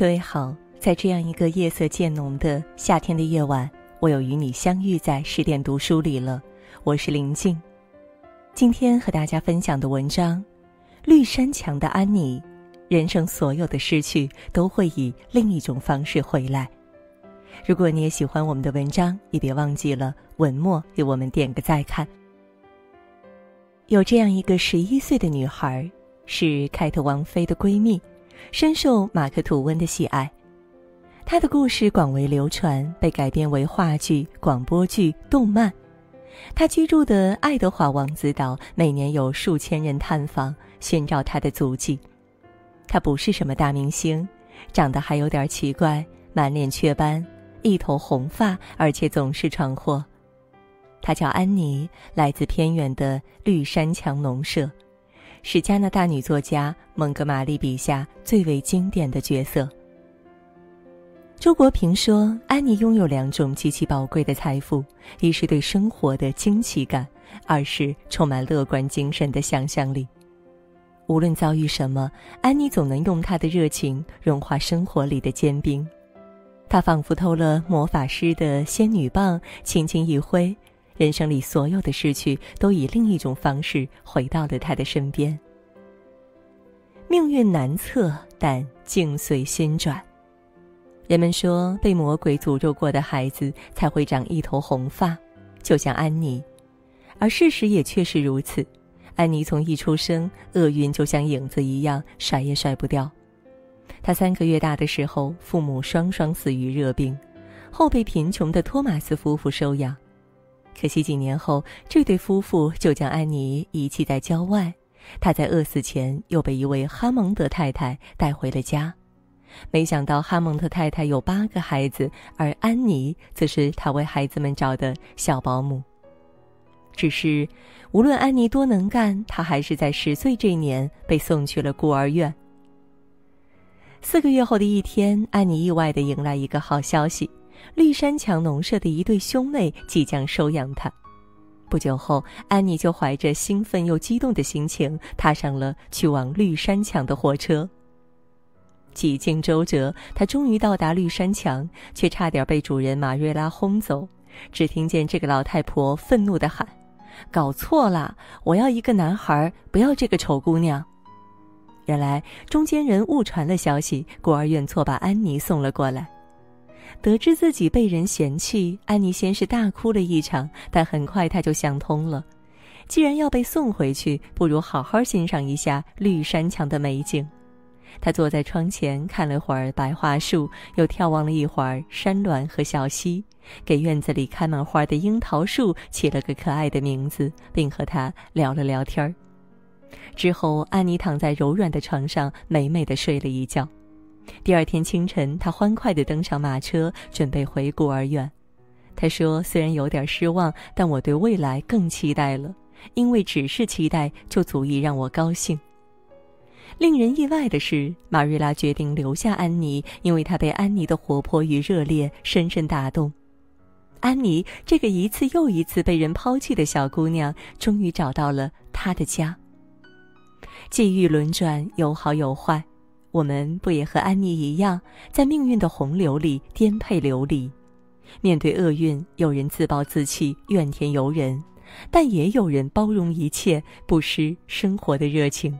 各位好，在这样一个夜色渐浓的夏天的夜晚，我又与你相遇在十点读书里了。我是林静，今天和大家分享的文章《绿山墙的安妮》，人生所有的失去都会以另一种方式回来。如果你也喜欢我们的文章，也别忘记了文末给我们点个再看。有这样一个十一岁的女孩，是凯特王妃的闺蜜。深受马克·吐温的喜爱，他的故事广为流传，被改编为话剧、广播剧、动漫。他居住的爱德华王子岛每年有数千人探访，寻找他的足迹。他不是什么大明星，长得还有点奇怪，满脸雀斑，一头红发，而且总是闯祸。他叫安妮，来自偏远的绿山墙农舍。是加拿大女作家蒙哥马利笔下最为经典的角色。周国平说：“安妮拥有两种极其宝贵的财富，一是对生活的惊奇感，二是充满乐观精神的想象力。无论遭遇什么，安妮总能用她的热情融化生活里的坚冰。她仿佛偷了魔法师的仙女棒，轻轻一挥。”人生里所有的失去，都以另一种方式回到了他的身边。命运难测，但境随心转。人们说，被魔鬼诅咒过的孩子才会长一头红发，就像安妮，而事实也确实如此。安妮从一出生，厄运就像影子一样，甩也甩不掉。她三个月大的时候，父母双双死于热病，后被贫穷的托马斯夫妇收养。可惜几年后，这对夫妇就将安妮遗弃在郊外。她在饿死前又被一位哈蒙德太太带回了家。没想到哈蒙德太太有八个孩子，而安妮则是她为孩子们找的小保姆。只是，无论安妮多能干，她还是在十岁这年被送去了孤儿院。四个月后的一天，安妮意外地迎来一个好消息。绿山墙农舍的一对兄妹即将收养他。不久后，安妮就怀着兴奋又激动的心情，踏上了去往绿山墙的火车。几经周折，她终于到达绿山墙，却差点被主人马瑞拉轰走。只听见这个老太婆愤怒地喊：“搞错了！我要一个男孩，不要这个丑姑娘！”原来，中间人误传了消息，孤儿院错把安妮送了过来。得知自己被人嫌弃，安妮先是大哭了一场，但很快她就想通了。既然要被送回去，不如好好欣赏一下绿山墙的美景。她坐在窗前看了会儿白桦树，又眺望了一会儿山峦和小溪，给院子里开满花的樱桃树起了个可爱的名字，并和它聊了聊天儿。之后，安妮躺在柔软的床上，美美的睡了一觉。第二天清晨，他欢快地登上马车，准备回孤儿院。他说：“虽然有点失望，但我对未来更期待了，因为只是期待就足以让我高兴。”令人意外的是，马瑞拉决定留下安妮，因为她被安妮的活泼与热烈深深打动。安妮这个一次又一次被人抛弃的小姑娘，终于找到了她的家。际遇轮转，有好有坏。我们不也和安妮一样，在命运的洪流里颠沛流离？面对厄运，有人自暴自弃、怨天尤人，但也有人包容一切，不失生活的热情。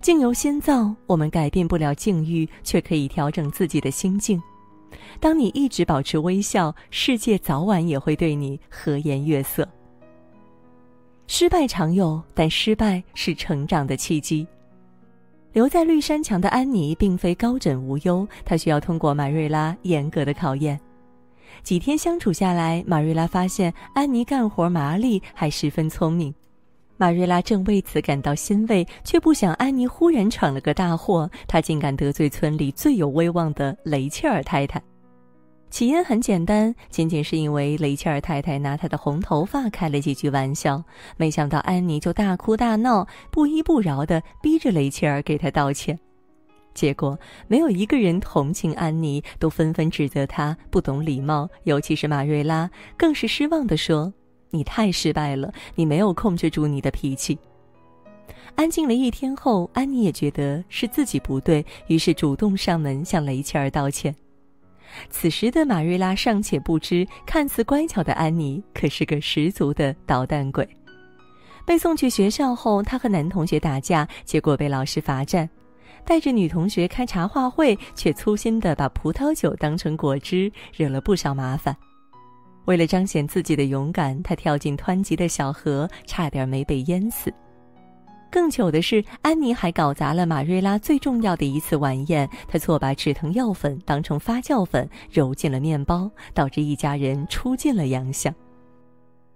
境由心造，我们改变不了境遇，却可以调整自己的心境。当你一直保持微笑，世界早晚也会对你和颜悦色。失败常有，但失败是成长的契机。留在绿山墙的安妮并非高枕无忧，她需要通过马瑞拉严格的考验。几天相处下来，马瑞拉发现安妮干活麻利，还十分聪明。马瑞拉正为此感到欣慰，却不想安妮忽然闯了个大祸，她竟敢得罪村里最有威望的雷切尔太太。起因很简单，仅仅是因为雷切尔太太拿她的红头发开了几句玩笑，没想到安妮就大哭大闹，不依不饶地逼着雷切尔给她道歉。结果没有一个人同情安妮，都纷纷指责她不懂礼貌，尤其是马瑞拉，更是失望地说：“你太失败了，你没有控制住你的脾气。”安静了一天后，安妮也觉得是自己不对，于是主动上门向雷切尔道歉。此时的马瑞拉尚且不知，看似乖巧的安妮可是个十足的捣蛋鬼。被送去学校后，她和男同学打架，结果被老师罚站；带着女同学开茶话会，却粗心的把葡萄酒当成果汁，惹了不少麻烦。为了彰显自己的勇敢，她跳进湍急的小河，差点没被淹死。更糗的是，安妮还搞砸了马瑞拉最重要的一次晚宴。她错把止疼药粉当成发酵粉揉进了面包，导致一家人出尽了洋相。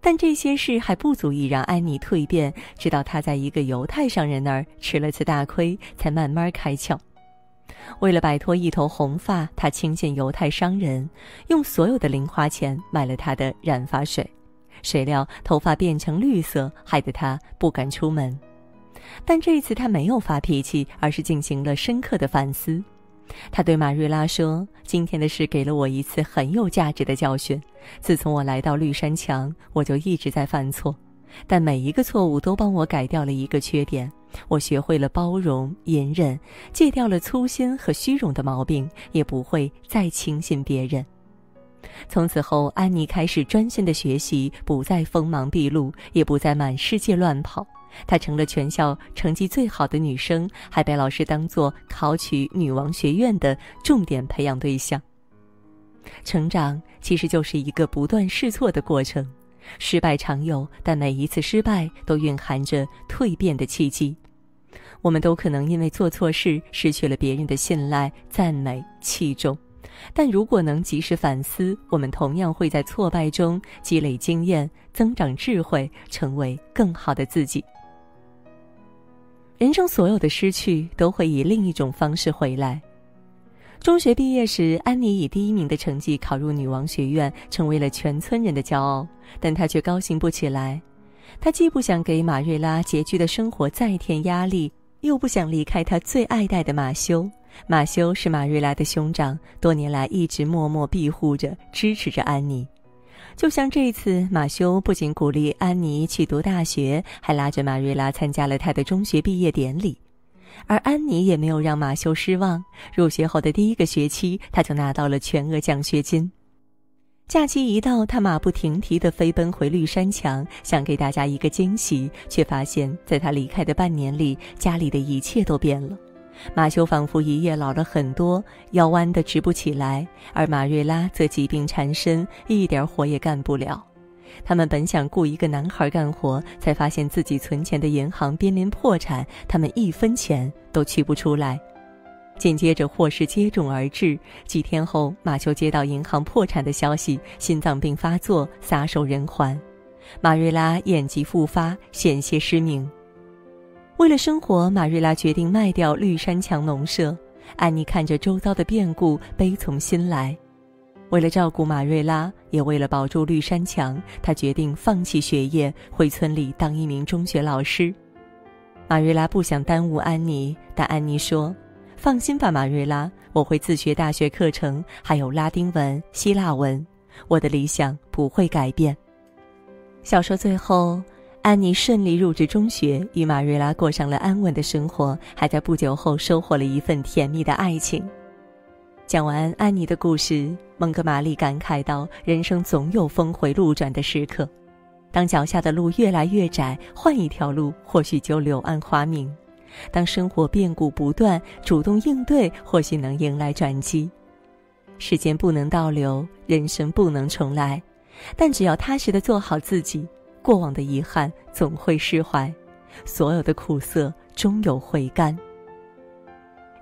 但这些事还不足以让安妮蜕变，直到她在一个犹太商人那儿吃了次大亏，才慢慢开窍。为了摆脱一头红发，她轻信犹太商人，用所有的零花钱买了他的染发水，谁料头发变成绿色，害得她不敢出门。但这次他没有发脾气，而是进行了深刻的反思。他对马瑞拉说：“今天的事给了我一次很有价值的教训。自从我来到绿山墙，我就一直在犯错，但每一个错误都帮我改掉了一个缺点。我学会了包容、隐忍，戒掉了粗心和虚荣的毛病，也不会再轻信别人。”从此后，安妮开始专心的学习，不再锋芒毕露，也不再满世界乱跑。她成了全校成绩最好的女生，还被老师当作考取女王学院的重点培养对象。成长其实就是一个不断试错的过程，失败常有，但每一次失败都蕴含着蜕变的契机。我们都可能因为做错事失去了别人的信赖、赞美、器重，但如果能及时反思，我们同样会在挫败中积累经验、增长智慧，成为更好的自己。人生所有的失去都会以另一种方式回来。中学毕业时，安妮以第一名的成绩考入女王学院，成为了全村人的骄傲。但她却高兴不起来。她既不想给马瑞拉拮据的生活再添压力，又不想离开她最爱戴的马修。马修是马瑞拉的兄长，多年来一直默默庇护着、支持着安妮。就像这次，马修不仅鼓励安妮去读大学，还拉着马瑞拉参加了他的中学毕业典礼。而安妮也没有让马修失望，入学后的第一个学期，他就拿到了全额奖学金。假期一到，他马不停蹄地飞奔回绿山墙，想给大家一个惊喜，却发现，在他离开的半年里，家里的一切都变了。马修仿佛一夜老了很多，腰弯得直不起来；而马瑞拉则疾病缠身，一点活也干不了。他们本想雇一个男孩干活，才发现自己存钱的银行濒临破产，他们一分钱都取不出来。紧接着祸事接踵而至，几天后，马修接到银行破产的消息，心脏病发作，撒手人寰；马瑞拉眼疾复发，险些失明。为了生活，马瑞拉决定卖掉绿山墙农舍。安妮看着周遭的变故，悲从心来。为了照顾马瑞拉，也为了保住绿山墙，她决定放弃学业，回村里当一名中学老师。马瑞拉不想耽误安妮，但安妮说：“放心吧，马瑞拉，我会自学大学课程，还有拉丁文、希腊文。我的理想不会改变。”小说最后。安妮顺利入职中学，与马瑞拉过上了安稳的生活，还在不久后收获了一份甜蜜的爱情。讲完安妮的故事，蒙哥马利感慨道：“人生总有峰回路转的时刻，当脚下的路越来越窄，换一条路或许就柳暗花明；当生活变故不断，主动应对或许能迎来转机。时间不能倒流，人生不能重来，但只要踏实的做好自己。”过往的遗憾总会释怀，所有的苦涩终有回甘。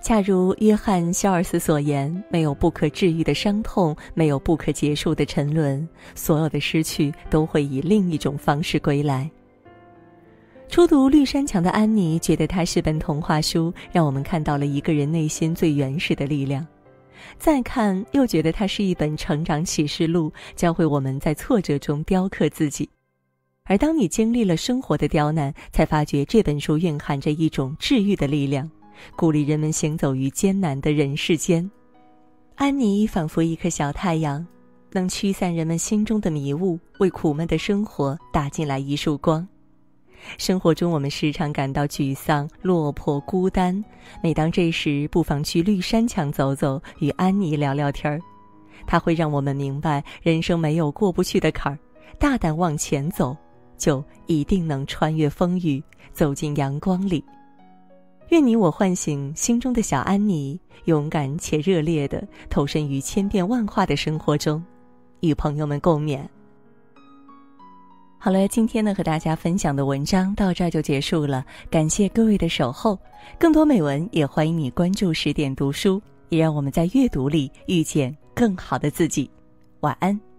恰如约翰·肖尔斯所言：“没有不可治愈的伤痛，没有不可结束的沉沦，所有的失去都会以另一种方式归来。”初读《绿山墙》的安妮觉得它是本童话书，让我们看到了一个人内心最原始的力量；再看，又觉得它是一本成长启示录，教会我们在挫折中雕刻自己。而当你经历了生活的刁难，才发觉这本书蕴含着一种治愈的力量，鼓励人们行走于艰难的人世间。安妮仿佛一颗小太阳，能驱散人们心中的迷雾，为苦闷的生活打进来一束光。生活中，我们时常感到沮丧、落魄、孤单。每当这时，不妨去绿山墙走走，与安妮聊聊天儿。它会让我们明白，人生没有过不去的坎儿，大胆往前走，就一定能穿越风雨，走进阳光里。愿你我唤醒心中的小安妮，勇敢且热烈的投身于千变万化的生活中，与朋友们共勉。好了，今天呢和大家分享的文章到这儿就结束了，感谢各位的守候。更多美文也欢迎你关注十点读书，也让我们在阅读里遇见更好的自己。晚安。